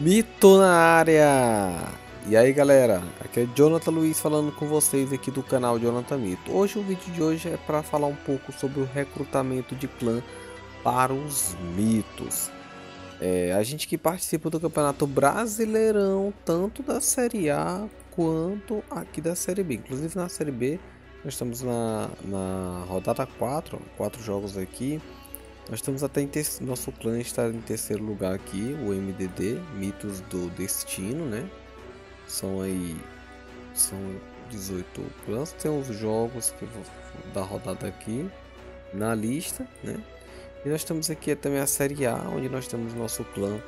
Mito na área! E aí galera, aqui é Jonathan Luiz falando com vocês aqui do canal Jonathan Mito. Hoje o vídeo de hoje é para falar um pouco sobre o recrutamento de clã para os mitos. É, a gente que participa do Campeonato Brasileirão, tanto da Série A quanto aqui da Série B. Inclusive na Série B, nós estamos na, na rodada 4, quatro jogos aqui. Nós estamos até em nosso clã está em terceiro lugar aqui, o MDD, Mitos do Destino, né? São aí são 18 clãs, tem os jogos que vou da rodada aqui na lista, né? E nós estamos aqui também a Série A, onde nós temos nosso clã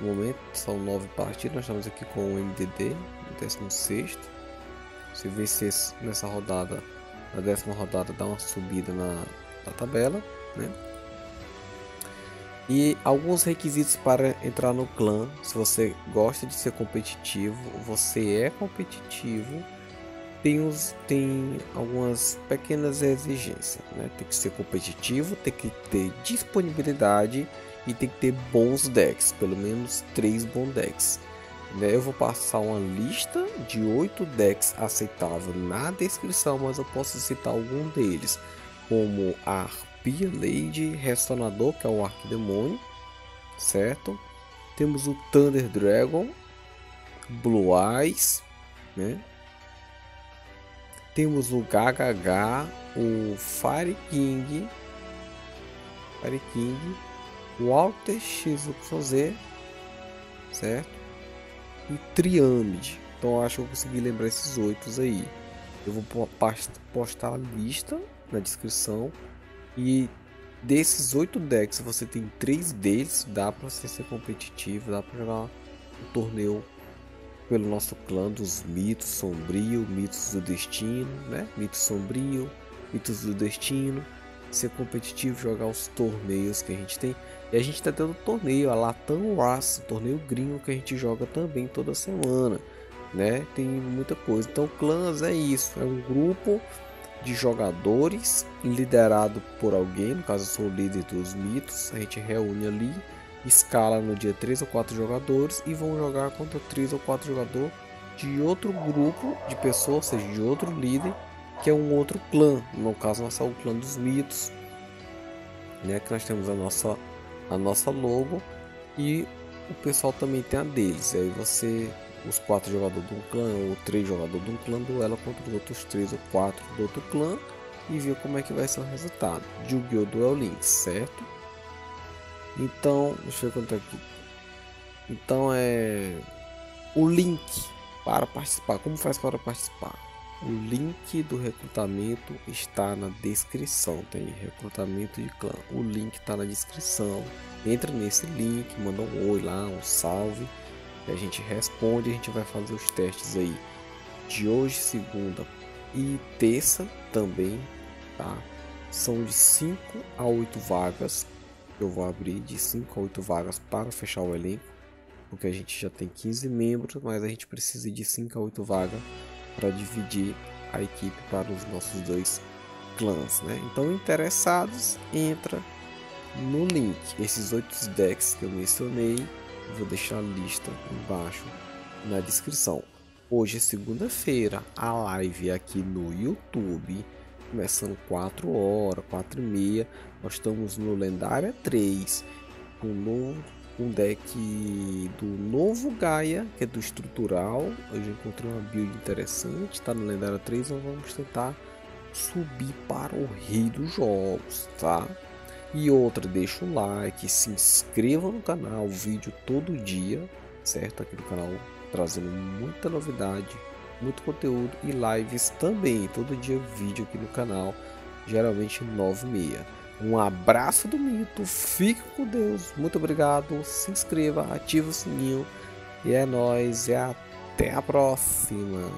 no momento, são nove partidas, nós estamos aqui com o MDD, no 16 Se vencer nessa rodada, na décima rodada, dá uma subida na, na tabela, né? E alguns requisitos para entrar no clã. Se você gosta de ser competitivo, você é competitivo, tem, os, tem algumas pequenas exigências. Né? Tem que ser competitivo, tem que ter disponibilidade e tem que ter bons decks, pelo menos três bons decks. Né? Eu vou passar uma lista de oito decks aceitáveis na descrição, mas eu posso citar algum deles, como a Arpia Lady Restaurador, que é o Arquidemônio, certo? Temos o Thunder Dragon, Blue Eyes, né? Temos o GHH, o Fire King, Fire King, o Alter XYZ, certo? E Triamide. Então acho que eu consegui lembrar esses oito aí. Eu vou postar a lista na descrição e desses oito decks, você tem três deles, dá para você ser competitivo, dá para jogar um torneio pelo nosso clã dos mitos sombrio, mitos do destino, né? Mitos sombrio, mitos do destino, ser competitivo, jogar os torneios que a gente tem. E a gente tá tendo torneio, a Latam Race, torneio gringo que a gente joga também toda semana, né? Tem muita coisa. Então, clãs é isso, é um grupo de jogadores liderado por alguém, no caso eu sou o líder dos mitos, a gente reúne ali, escala no dia 3 ou 4 jogadores e vão jogar contra 3 ou 4 jogadores de outro grupo de pessoas, ou seja, de outro líder, que é um outro clã, no caso nós é o clã dos mitos, né, que nós temos a nossa, a nossa logo e o pessoal também tem a deles, aí você os quatro jogadores de um clã ou três jogadores de um clã duela contra os outros três ou quatro do outro clã e ver como é que vai ser o resultado. Yu-Gi-Oh! Duel Links, certo? Então, deixa eu contar aqui. Então é o link para participar. Como faz para participar? O link do recrutamento está na descrição. Tem recrutamento de clã. O link está na descrição. Entra nesse link, manda um oi lá, um salve a gente responde, a gente vai fazer os testes aí de hoje, segunda e terça também, tá? São de 5 a 8 vagas. Eu vou abrir de 5 a 8 vagas para fechar o elenco, porque a gente já tem 15 membros, mas a gente precisa de 5 a 8 vagas para dividir a equipe para os nossos dois clãs, né? Então, interessados, entra no link. Esses oito decks que eu mencionei Vou deixar a lista embaixo na descrição. Hoje é segunda-feira, a live aqui no YouTube, começando 4 horas, 4 e meia. Nós estamos no Lendária 3, com um, um deck do novo Gaia, que é do estrutural. Hoje encontrei uma build interessante, está no Lendária 3, então vamos tentar subir para o rei dos jogos, tá? E outra, deixa o like, se inscreva no canal, vídeo todo dia, certo? Aqui no canal trazendo muita novidade, muito conteúdo e lives também, todo dia vídeo aqui no canal, geralmente 9 e meia. Um abraço do mito, fique com Deus, muito obrigado, se inscreva, ative o sininho e é nóis, e até a próxima.